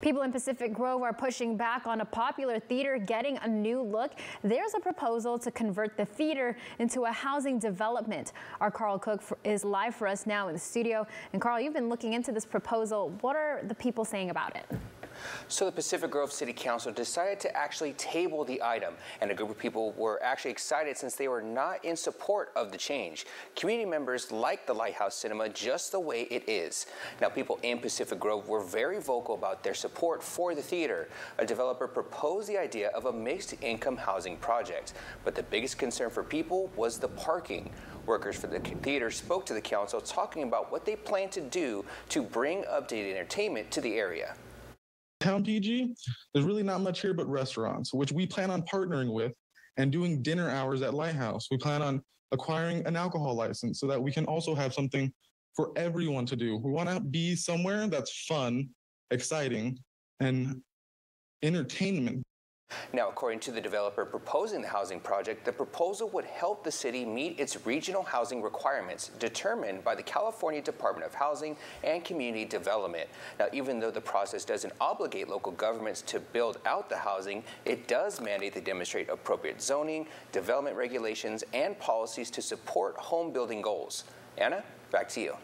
People in Pacific Grove are pushing back on a popular theater getting a new look. There's a proposal to convert the theater into a housing development. Our Carl Cook is live for us now in the studio. And Carl, you've been looking into this proposal. What are the people saying about it? So the Pacific Grove City Council decided to actually table the item, and a group of people were actually excited since they were not in support of the change. Community members like the Lighthouse Cinema just the way it is. Now, people in Pacific Grove were very vocal about their support for the theater. A developer proposed the idea of a mixed-income housing project, but the biggest concern for people was the parking. Workers for the theater spoke to the council talking about what they plan to do to bring updated entertainment to the area. Town PG, there's really not much here but restaurants, which we plan on partnering with and doing dinner hours at Lighthouse. We plan on acquiring an alcohol license so that we can also have something for everyone to do. We want to be somewhere that's fun, exciting, and entertainment now, according to the developer proposing the housing project, the proposal would help the city meet its regional housing requirements determined by the California Department of Housing and Community Development. Now, even though the process doesn't obligate local governments to build out the housing, it does mandate they demonstrate appropriate zoning, development regulations, and policies to support home building goals. Anna, back to you.